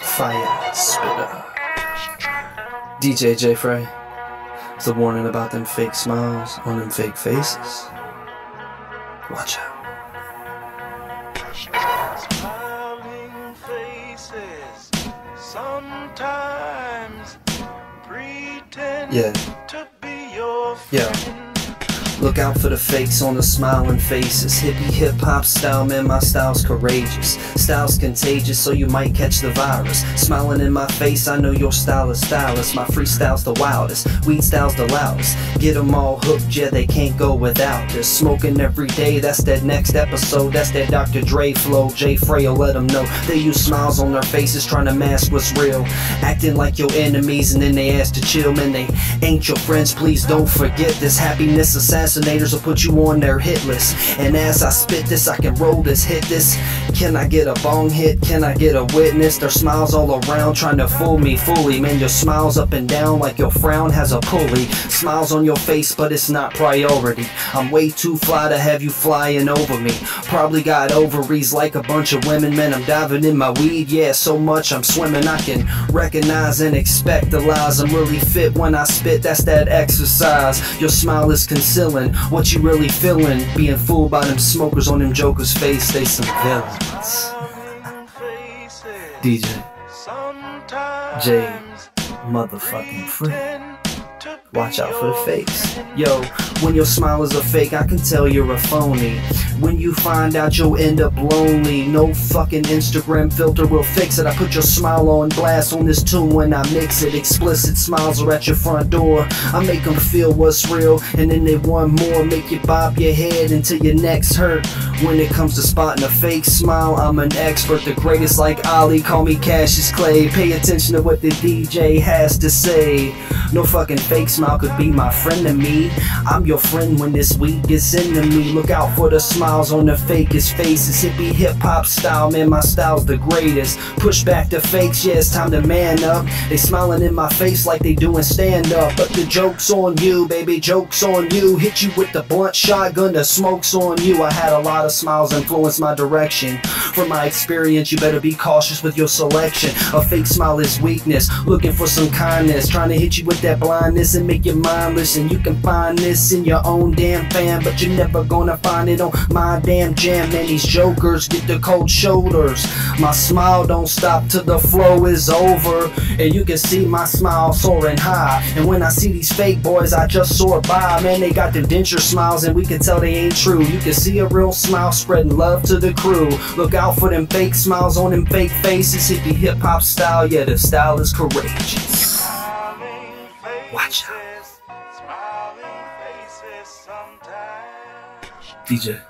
Fire spitter. DJ JayFray. It's a warning about them fake smiles on them fake faces. Watch out. Smiling faces sometimes pretend Yeah. to be your Yeah. Look out for the fakes on the smiling faces. Hippie hip hop style, man, my style's courageous. Style's contagious, so you might catch the virus. Smiling in my face, I know your style is stylish. My freestyle's the wildest, weed style's the loudest. Get 'em all hooked, yeah, they can't go without this. Smoking every day, that's that next episode. That's that Dr. Dre flow. JayFray will let 'em know. They use smiles on their faces, trying to mask what's real. Acting like your enemies, and then they ask to chill, man, they ain't your friends. Please don't forget this. Happiness assassinators will put you on their hit list. And as I spit this, I can roll this, hit this. Can I get a bong hit? Can I get a witness? Their smiles all around trying to fool me fully. Man, your smiles up and down like your frown has a pulley. Smiles on your face, but it's not priority. I'm way too fly to have you flying over me. Probably got ovaries like a bunch of women. Man, I'm diving in my weed, yeah, so much I'm swimming. I can recognize and expect the lies. I'm really fit when I spit, that's that exercise. Your smile is concealing what you really feeling. Being fooled by them smokers on them jokers' face, they some villains. DJ, J, motherfucking free. Watch out for the fakes. Yo, when your smile is a fake, I can tell you're a phony. When you find out, you'll end up lonely. No fucking Instagram filter will fix it. I put your smile on blast on this tune when I mix it. Explicit smiles are at your front door. I make them feel what's real, and then they want more. Make you bob your head until your neck's hurt. When it comes to spotting a fake smile, I'm an expert. The greatest like Ali, call me Cassius Clay. Pay attention to what the DJ has to say. No fucking fake smile could be my friend to me. I'm your friend when this week is into me. Look out for the smiles on the fakest faces. Hippie hip hop style, man, my style's the greatest. Push back the fakes, yeah, it's time to man up. They smiling in my face like they doing stand up. But the joke's on you, baby, joke's on you. Hit you with the blunt shotgun, the smoke's on you. I had a lot of smiles influence my direction. From my experience, you better be cautious with your selection. A fake smile is weakness, looking for some kindness. Trying to hit you with that blindness and make you mindless. And you can find this in your own damn fan, but you're never gonna find it on my damn jam. Man, these jokers get the cold shoulders. My smile don't stop till the flow is over. And you can see my smile soaring high. And when I see these fake boys, I just soar by. Man, they got the denture smiles, and we can tell they ain't true. You can see a real smile spreading love to the crew. Look out for them fake smiles on them fake faces. Hippie hip hop style, yeah, the style is courageous. Watch out. Smiling faces sometimes. DJ.